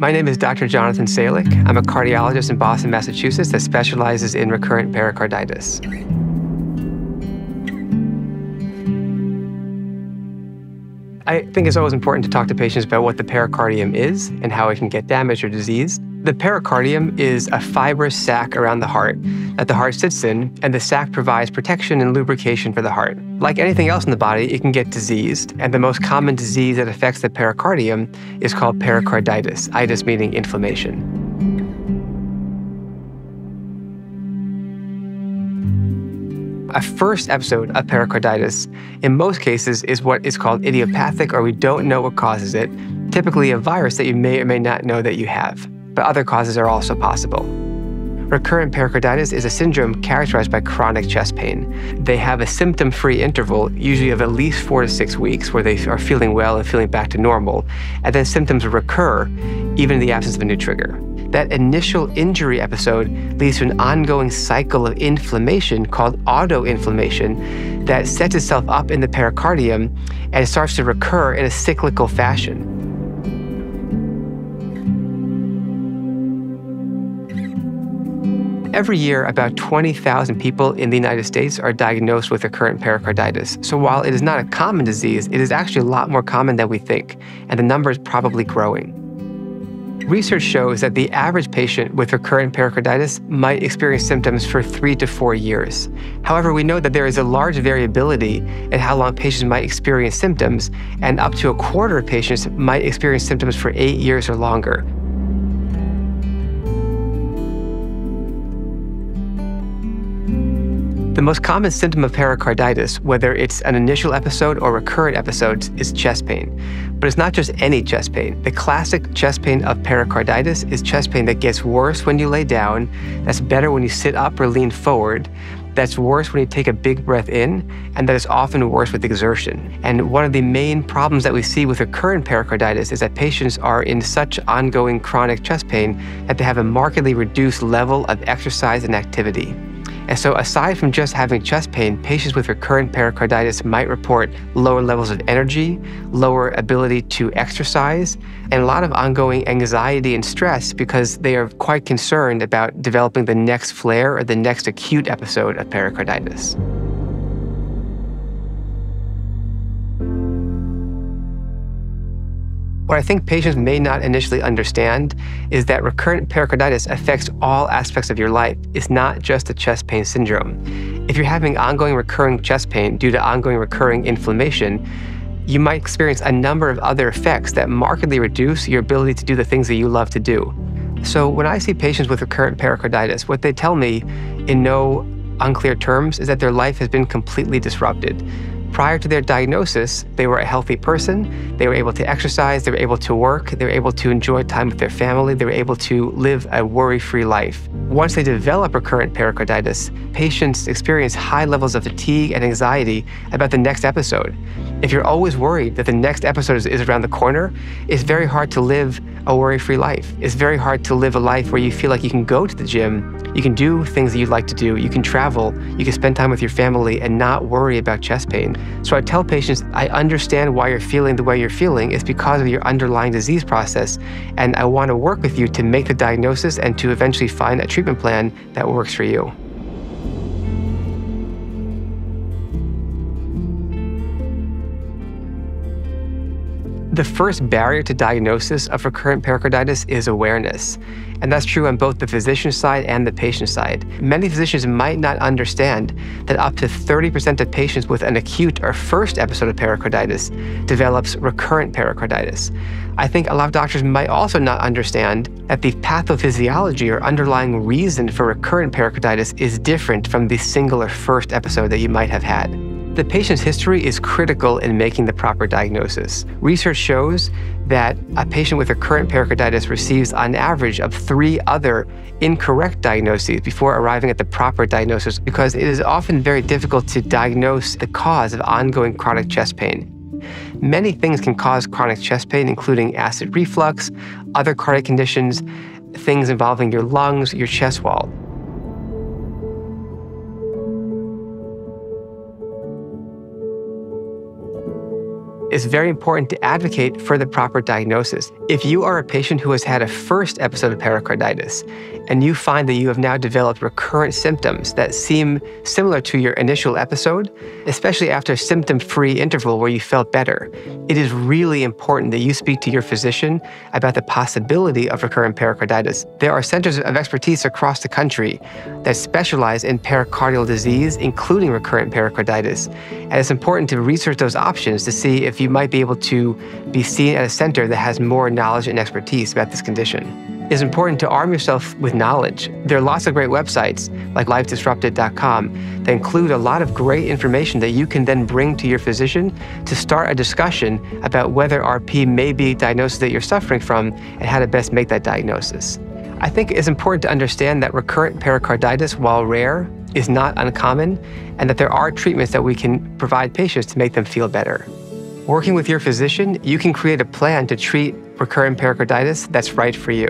My name is Dr. Jonathan Salik. I'm a cardiologist in Boston, Massachusetts that specializes in recurrent pericarditis. I think it's always important to talk to patients about what the pericardium is and how it can get damaged or diseased. The pericardium is a fibrous sac around the heart that the heart sits in, and the sac provides protection and lubrication for the heart. Like anything else in the body, it can get diseased, and the most common disease that affects the pericardium is called pericarditis, itis meaning inflammation. A first episode of pericarditis, in most cases, is what is called idiopathic, or we don't know what causes it, typically a virus that you may or may not know that you have but other causes are also possible. Recurrent pericarditis is a syndrome characterized by chronic chest pain. They have a symptom free interval, usually of at least four to six weeks, where they are feeling well and feeling back to normal, and then symptoms recur even in the absence of a new trigger. That initial injury episode leads to an ongoing cycle of inflammation called autoinflammation that sets itself up in the pericardium and starts to recur in a cyclical fashion. Every year, about 20,000 people in the United States are diagnosed with recurrent pericarditis. So while it is not a common disease, it is actually a lot more common than we think, and the number is probably growing. Research shows that the average patient with recurrent pericarditis might experience symptoms for three to four years. However, we know that there is a large variability in how long patients might experience symptoms, and up to a quarter of patients might experience symptoms for eight years or longer. The most common symptom of pericarditis, whether it's an initial episode or recurrent episodes, is chest pain. But it's not just any chest pain. The classic chest pain of pericarditis is chest pain that gets worse when you lay down, that's better when you sit up or lean forward, that's worse when you take a big breath in, and that is often worse with exertion. And one of the main problems that we see with recurrent pericarditis is that patients are in such ongoing chronic chest pain that they have a markedly reduced level of exercise and activity. And so, aside from just having chest pain, patients with recurrent pericarditis might report lower levels of energy, lower ability to exercise, and a lot of ongoing anxiety and stress because they are quite concerned about developing the next flare or the next acute episode of pericarditis. What I think patients may not initially understand is that recurrent pericarditis affects all aspects of your life. It's not just a chest pain syndrome. If you're having ongoing recurring chest pain due to ongoing recurring inflammation, you might experience a number of other effects that markedly reduce your ability to do the things that you love to do. So, when I see patients with recurrent pericarditis, what they tell me in no unclear terms is that their life has been completely disrupted. Prior to their diagnosis, they were a healthy person. They were able to exercise, they were able to work, they were able to enjoy time with their family, they were able to live a worry free life. Once they develop recurrent pericarditis, patients experience high levels of fatigue and anxiety about the next episode. If you're always worried that the next episode is, is around the corner, it's very hard to live a worry free life. It's very hard to live a life where you feel like you can go to the gym, you can do things that you'd like to do, you can travel, you can spend time with your family and not worry about chest pain. So I tell patients, I understand why you're feeling the way you're feeling. It's because of your underlying disease process. And I want to work with you to make the diagnosis and to eventually find a treatment plan that works for you. The first barrier to diagnosis of recurrent pericarditis is awareness. And that's true on both the physician side and the patient side. Many physicians might not understand that up to 30% of patients with an acute or first episode of pericarditis develops recurrent pericarditis. I think a lot of doctors might also not understand that the pathophysiology or underlying reason for recurrent pericarditis is different from the single or first episode that you might have had. The patient's history is critical in making the proper diagnosis. Research shows that a patient with recurrent pericarditis receives on average of three other incorrect diagnoses before arriving at the proper diagnosis because it is often very difficult to diagnose the cause of ongoing chronic chest pain. Many things can cause chronic chest pain, including acid reflux, other cardiac conditions, things involving your lungs, your chest wall. It's very important to advocate for the proper diagnosis. If you are a patient who has had a first episode of pericarditis and you find that you have now developed recurrent symptoms that seem similar to your initial episode, especially after a symptom free interval where you felt better, it is really important that you speak to your physician about the possibility of recurrent pericarditis. There are centers of expertise across the country that specialize in pericardial disease, including recurrent pericarditis. And it's important to research those options to see you might be able to be seen at a center that has more knowledge and expertise about this condition. It's important to arm yourself with knowledge. There are lots of great websites like lifedisrupted.com that include a lot of great information that you can then bring to your physician to start a discussion about whether RP may be a diagnosis that you're suffering from and how to best make that diagnosis. I think it's important to understand that recurrent pericarditis, while rare, is not uncommon and that there are treatments that we can provide patients to make them feel better. Working with your physician, you can create a plan to treat recurrent pericarditis that's right for you.